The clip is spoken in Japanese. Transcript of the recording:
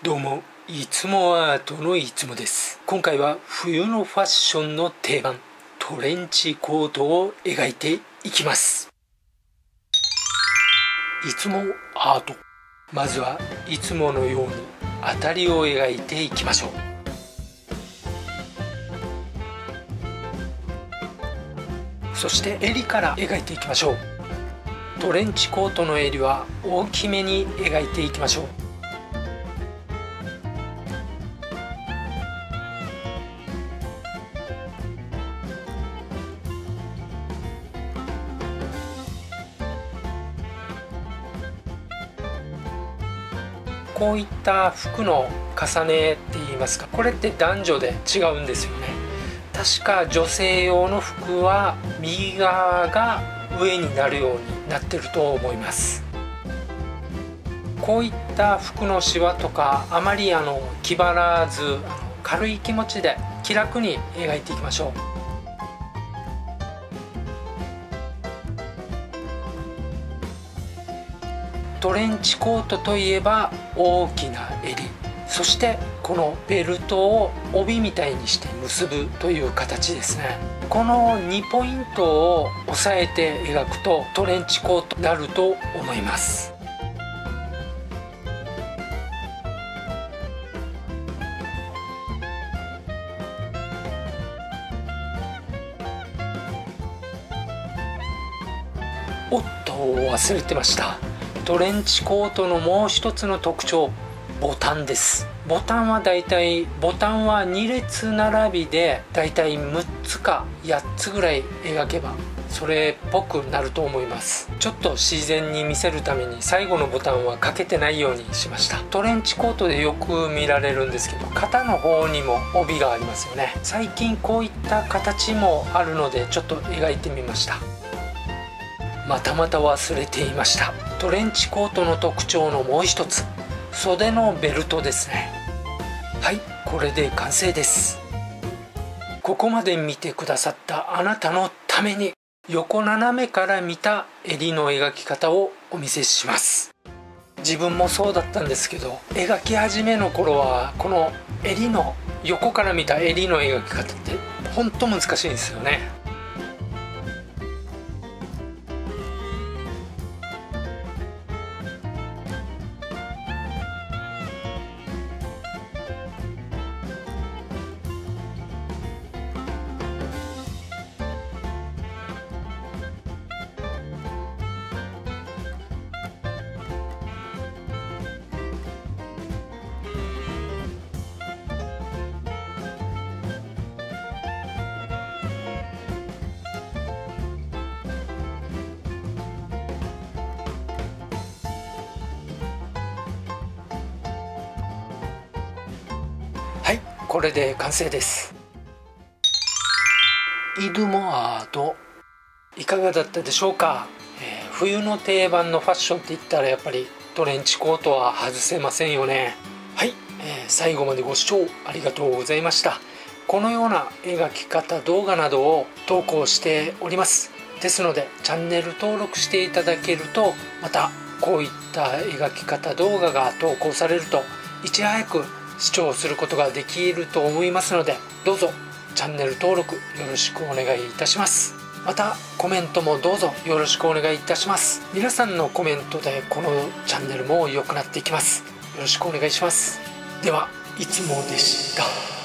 どうもいつもアートのいつもです。今回は冬のファッションの定番トレンチコートを描いていきます。いつもアート。まずはいつものように当たりを描いていきましょう。そして襟から描いていきましょう。トレンチコートの襟は大きめに描いていきましょう。こういった服の重ねって言いますかこれって男女で違うんですよね。確か女性用の服は右側が上になるようになってると思います。こういった服のシワとかあまりあの気張らず軽い気持ちで気楽に描いていきましょう。トレンチコートといえば大きな襟。そしてこのベルトを帯みたいにして結ぶという形ですね。この2ポイントを押さえて描くとトレンチコートになると思います。おっと忘れてました。トレンチコートのもう一つの特徴ボタンです。ボタンはだいたいボタンは2列並びでだいたい6つか8つぐらい描けばそれっぽくなると思います。ちょっと自然に見せるために最後のボタンはかけてないようにしました。トレンチコートでよく見られるんですけど肩の方にも帯がありますよね。最近こういった形もあるのでちょっと描いてみました。またまた忘れていました。トレンチコートの特徴のもう一つ。袖のベルトですね。はいこれで完成です。ここまで見てくださったあなたのために横斜めから見た襟の描き方をお見せします。自分もそうだったんですけど描き始めの頃はこの襟の横から見た襟の描き方ってほんと難しいんですよね。これで完成です。イドモアートいかがだったでしょうか、えー、冬の定番のファッションって言ったらやっぱりトレンチコートは外せませんよね。はい、えー、最後までご視聴ありがとうございました。このような描き方動画などを投稿しております。ですのでチャンネル登録していただけるとまたこういった描き方動画が投稿されるといち早く視聴することができると思いますのでどうぞチャンネル登録よろしくお願いいたします。またコメントもどうぞよろしくお願いいたします。皆さんのコメントでこのチャンネルも良くなっていきます。よろしくお願いします。ではいつもでした。